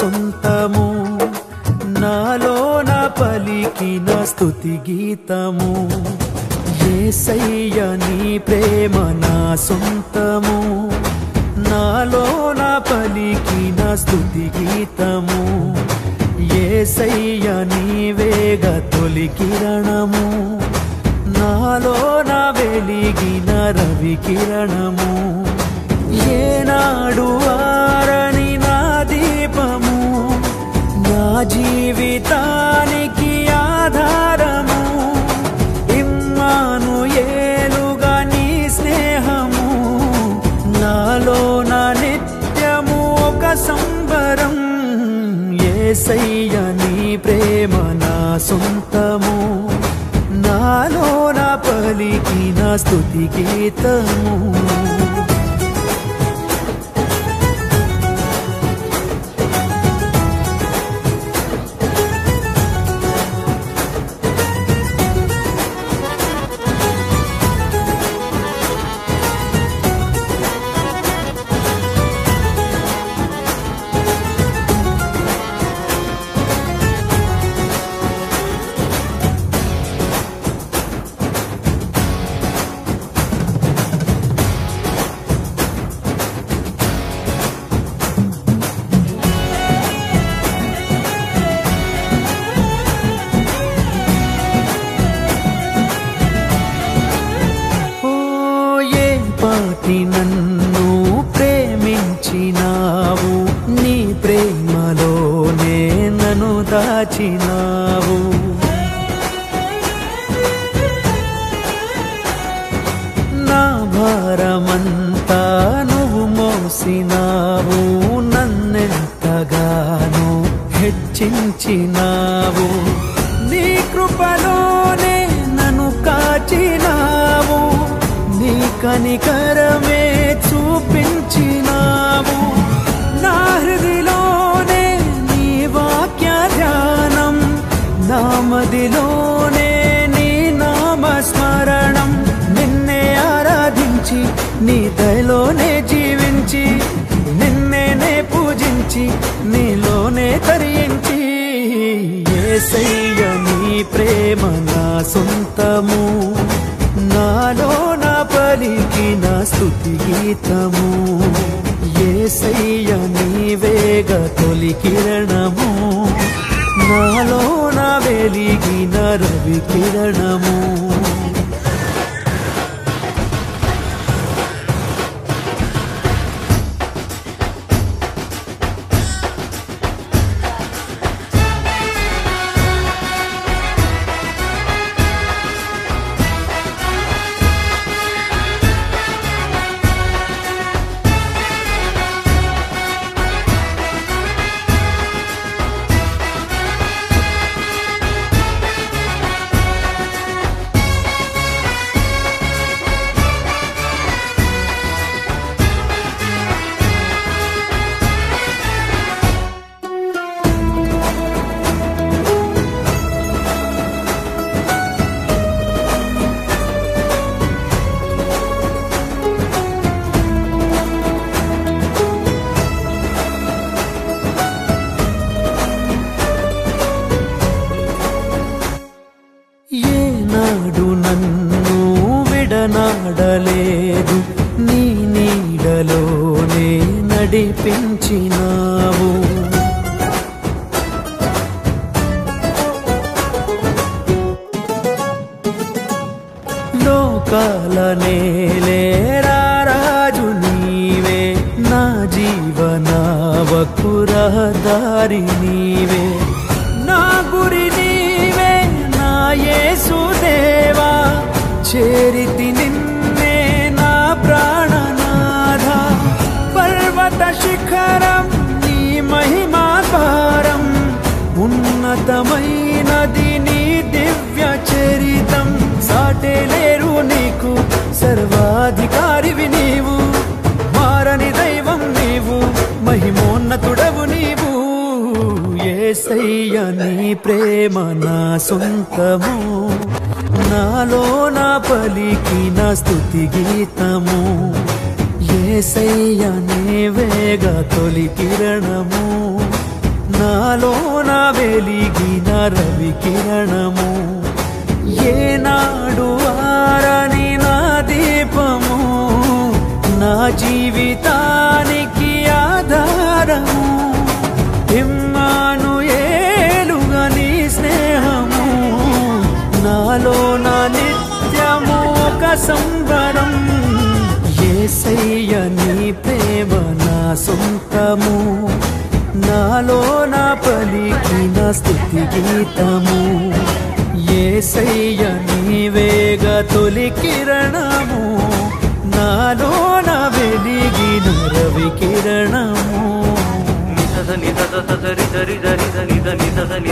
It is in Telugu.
సొంతము. నాలోన పలికిన స్తుతి గీతము. ఏసయ్య నీ ప్రేమ నా సొంతము. నాలోన పలికిన స్తుతి గీతము. ఏసయ్య నీవేగ తొలి కిరణము. నాలోన వెలిగిన రవి కిరణము. ఏనాడు ఆ జీవితానికి ఆధారము ఇమ్మాను ఏలుగా నీ స్నేహము నాలో నా నిత్యము ఒక సంబరం ఏసయ్య నీ ప్రేమ నా సొంతము నాలో నా పలికిన స్థుతి గీతము. ప్రేమించినావు నీ ప్రేమలోనే నన్ను దాచినావు. నా భారమంతా నువ్వు మోసినావు. నన్నెంతగానో హెచ్చించినావు. నీ కృపలోనే నన్ను కాచినావు. నీ కనికరమే చూపించినావు. మదిలోనే నీ నామస్మరణం నిన్నే ఆరాధించి నీ దయలోనే జీవించి నిన్నేనే పూజించి నీలోనే తరించి. ఏసయ్య నీ ప్రేమ నా సొంతము నాలో నా పలికిన స్థుతి గీతము. ఏసయ్య నీవేగ తొలి కిరణము నాలో నా వెలిగిన రవి కిరణము. లోకాల రాజు నీవే? నా జీవన రహదారి నీవే. నా గురి నీవే నా యేసుదేవా. చేరితి నిన్న సర్వాధికారివి నీవు. మారని దైవం నీవు. మహిమోన్నతుడవు నీవు. ఏసయ్య నీ ప్రేమ నా సొంతము. నాలో నా పలికి నా స్థుతి గీతము. ఏసయ్య నీవేగా తొలి కిరణము. నాలో నా వెలిగిన రవి కిరణము. ఏనాడు ఆరని దీపము నా జీవితానికి ఆధారము హిమ్మాను ఏలుగా నీ స్నేహము నాలో నా నిత్యము ఒక సంబరం ఏసయ్య నీ ప్రేమ నా సొంతము నాలో నా పలికి నా స్థితి గీతము ఏసయ్య నీవేగ తొలి కిరణం